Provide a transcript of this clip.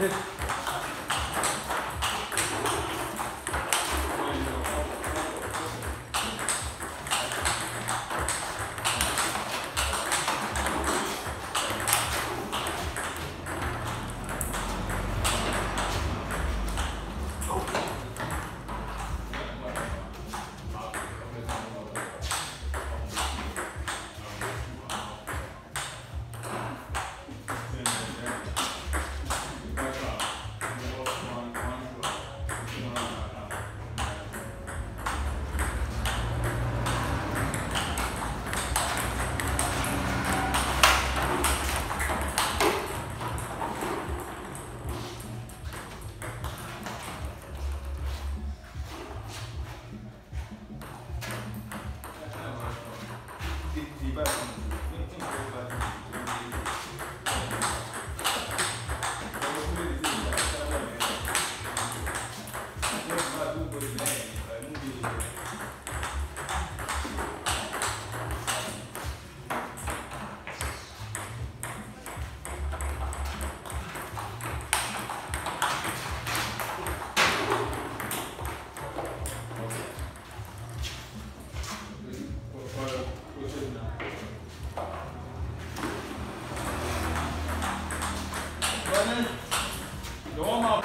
네. 有吗？